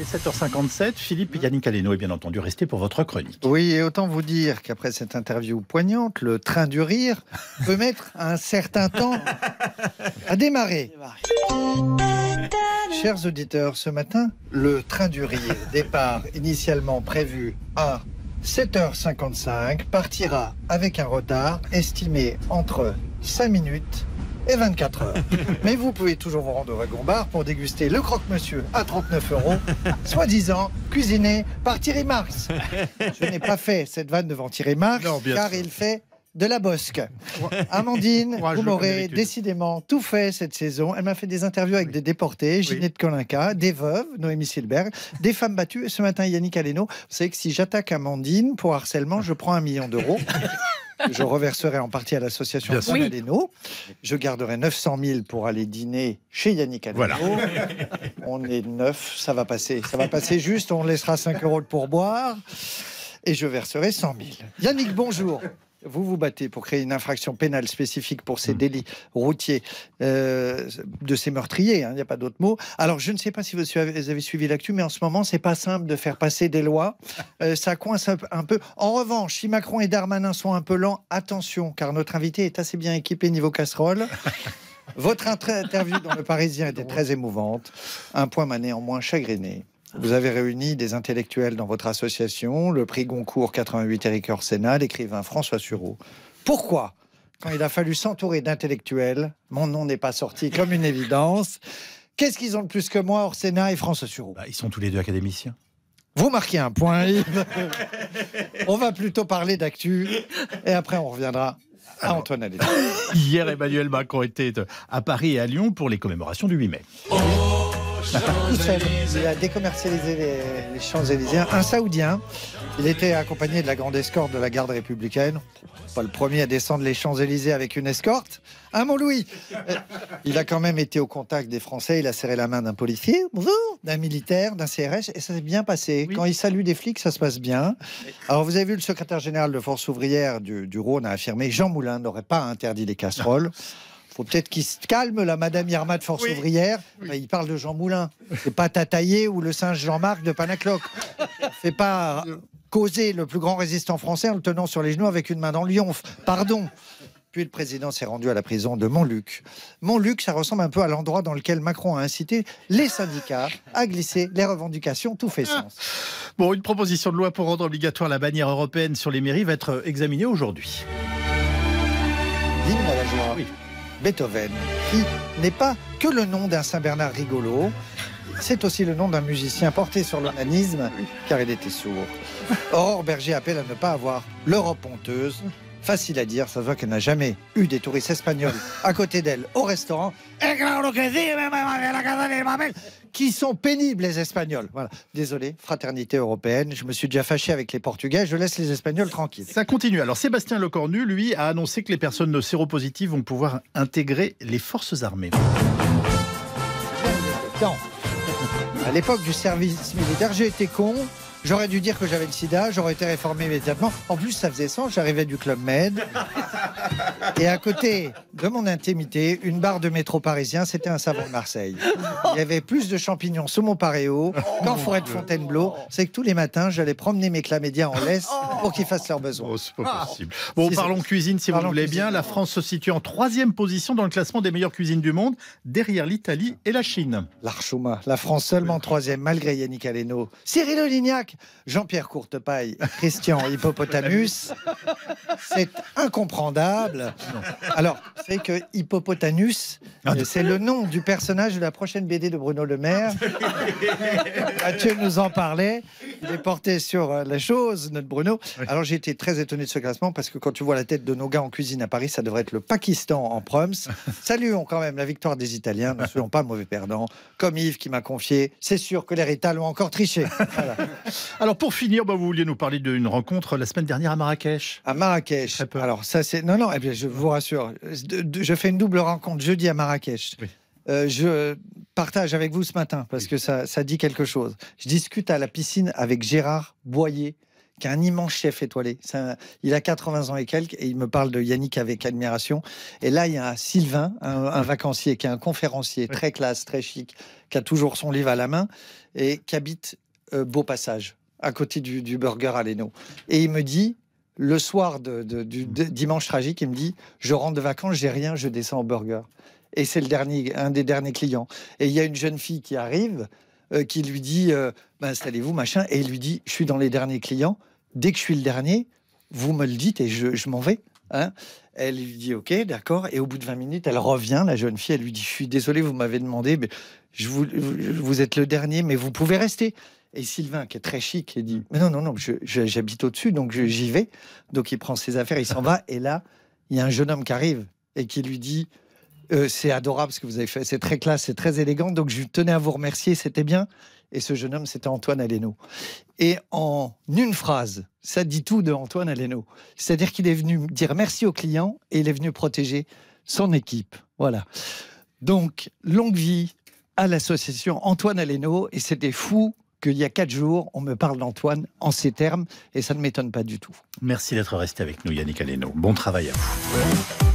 Il est 7h57. Philippe Yannick Aleno est bien entendu resté pour votre chronique. Oui, et autant vous dire qu'après cette interview poignante, le train du rire peut mettre un certain temps à démarrer. Chers auditeurs, ce matin, le train du rire, départ initialement prévu à 7h55, partira avec un retard estimé entre 5 minutes et 24 heures. Mais vous pouvez toujours vous rendre au wagon bar pour déguster le croque-monsieur à 39 euros, soi-disant cuisiné par Thierry Marx. Je n'ai pas fait cette vanne devant Thierry Marx, Non, car sûr. il fait de la bosque. Amandine, vous m'aurez décidément tout fait cette saison. Elle m'a fait des interviews avec des déportés, Ginette Kolinka, des veuves, Noémie Silberg, des femmes battues. Et ce matin, Yannick Aleno. Vous savez que si j'attaque Amandine pour harcèlement, je prends un million d'euros. Je reverserai en partie à l'association Aleno. Je garderai 900 000 pour aller dîner chez Yannick Aleno. Voilà. On est neuf, ça va passer. Ça va passer juste, on laissera 5 euros de pourboire et je verserai 100 000. Yannick, bonjour. Vous vous battez pour créer une infraction pénale spécifique pour Hmm. ces délits routiers euh, de ces meurtriers, hein, il n'y a pas d'autre mot. Alors, je ne sais pas si vous avez suivi l'actu, mais en ce moment, c'est pas simple de faire passer des lois. Euh, ça coince un, peu-. En revanche, si Macron et Darmanin sont un peu lents, attention, car notre invité est assez bien équipé niveau casserole. Votre inter- interview dans Le Parisien était très émouvante. Un point m'a néanmoins chagriné. Vous avez réuni des intellectuels dans votre association, le prix Goncourt 88 Éric Orsena, l'écrivain François Sureau. Pourquoi, quand il a fallu s'entourer d'intellectuels, mon nom n'est pas sorti comme une évidence Qu'est-ce qu'ils ont de plus que moi, Orsena et François Sureau? Bah, ils sont tous les deux académiciens. Vous marquez un point, Yves. on va plutôt parler d'actu et après on reviendra à Antoine Aleno. Hier, Emmanuel Macron était à Paris et à Lyon pour les commémorations du 8 mai. tout seul. Il a décommercialisé les, les Champs-Élysées. Un Saoudien. Il était accompagné de la grande escorte de la garde républicaine. Pas le premier à descendre les Champs-Élysées avec une escorte. Hein, mon Louis? Euh, Il a quand même été au contact des Français. Il a serré la main d'un policier, d'un militaire, d'un CRS, et ça s'est bien passé. Quand il salue des flics, ça se passe bien. Alors, vous avez vu, le secrétaire général de Force ouvrière du, du Rhône a affirmé Jean Moulin n'aurait pas interdit les casseroles. Faut peut-être qu'il se calme, la Madame Irma de Force ouvrière. Enfin, il parle de Jean Moulin. C'est pas Tataillé ou le singe Jean-Marc de Panacloc. Fait pas causer le plus grand résistant français en le tenant sur les genoux avec une main dans le lionf. Pardon. Puis le président s'est rendu à la prison de Montluc. Montluc, ça ressemble un peu à l'endroit dans lequel Macron a incité les syndicats à glisser les revendications. Tout fait sens. Bon, une proposition de loi pour rendre obligatoire la bannière européenne sur les mairies va être examinée aujourd'hui. À la joie. Beethoven, qui n'est pas que le nom d'un Saint-Bernard rigolo, c'est aussi le nom d'un musicien porté sur l'onanisme, car il était sourd. Aurore Berger appelle à ne pas avoir l'Europe honteuse. Facile à dire, ça se voit qu'elle n'a jamais eu des touristes espagnols à côté d'elle au restaurant. Qui sont pénibles, les Espagnols. Voilà. Désolé, fraternité européenne. Je me suis déjà fâché avec les Portugais. Je laisse les Espagnols tranquilles. Ça continue. Alors, Sébastien Lecornu, lui, a annoncé que les personnes séropositives vont pouvoir intégrer les forces armées. Non. À l'époque du service militaire, j'ai été con. J'aurais dû dire que j'avais le sida, j'aurais été réformé immédiatement. En plus, ça faisait sens, j'arrivais du Club Med. Et à côté de mon intimité, une barre de métro parisien, c'était un savon de Marseille. Il y avait plus de champignons sous mon paréo qu'en forêt de Fontainebleau. C'est que tous les matins, j'allais promener mes chlamydia en laisse pour qu'ils fassent leurs besoins. Oh, c'est pas possible. Bon, parlons cuisine si Parlons vous voulez cuisine. bien. La France se situe en troisième position dans le classement des meilleures cuisines du monde, derrière l'Italie et la Chine. L'Archouma, la France seulement troisième, malgré Yannick Aleno. Cyril Olignac, Jean-Pierre Courtepaille, Christian Hippopotamus. C'est incompréhensible. Alors, c'est que Hippopotamus, Ah, c'est le nom du personnage de la prochaine BD de Bruno Le Maire. Mathieu nous en parlait. Il est porté sur euh, la chose, notre Bruno. Alors, j'ai été très étonné de ce classement parce que quand tu vois la tête de nos gars en cuisine à Paris, ça devrait être le Pakistan en proms. Saluons quand même la victoire des Italiens. Ne soyons pas mauvais perdants. Comme Yves qui m'a confié, c'est sûr que les Rital ont encore triché. Voilà. Alors, pour finir, bah, vous vouliez nous parler d'une rencontre la semaine dernière à Marrakech. À Marrakech. Alors, ça, c'est. Non, non, eh bien, je vous rassure. Je fais une double rencontre jeudi à Marrakech. Oui. Euh, je partage avec vous ce matin parce que ça, ça dit quelque chose. Je discute à la piscine avec Gérard Boyer, qui est un immense chef étoilé. il a 80 ans et quelques, et il me parle de Yannick avec admiration. Et là, il y a Sylvain, un, vacancier, qui est un conférencier très classe, très chic, qui a toujours son livre à la main, et qui habite euh, Beau Passage, à côté du, burger à l'Eno. Et il me dit, le soir de, du dimanche tragique, il me dit, je rentre de vacances, j'ai rien, je descends au burger. Et c'est le dernier, un des derniers clients. Et il y a une jeune fille qui arrive, euh, qui lui dit euh, bah, installez-vous, machin. Et il lui dit je suis dans les derniers clients. Dès que je suis le dernier, vous me le dites et je, m'en vais. Hein. elle lui dit ok, d'accord. Et au bout de 20 minutes, elle revient, la jeune fille, elle lui dit je suis désolé, vous m'avez demandé, mais je vous, vous êtes le dernier, mais vous pouvez rester. Et Sylvain, qui est très chic, il dit Mais non, non, non, j'habite au-dessus, donc j'y vais. Donc il prend ses affaires, il s'en va. Et là, il y a un jeune homme qui arrive et qui lui dit euh, c'est adorable ce que vous avez fait, c'est très classe, c'est très élégant. Donc je tenais à vous remercier, c'était bien. Et ce jeune homme, c'était Antoine Aleno. Et en une phrase, ça dit tout de Antoine Aleno. C'est-à-dire qu'il est venu dire merci au client et il est venu protéger son équipe. Voilà. Donc, longue vie à l'association Antoine Aleno. Et c'était fou qu'il y a quatre jours, on me parle d'Antoine en ces termes. Et ça ne m'étonne pas du tout. Merci d'être resté avec nous, Yannick Aleno. Bon travail à vous.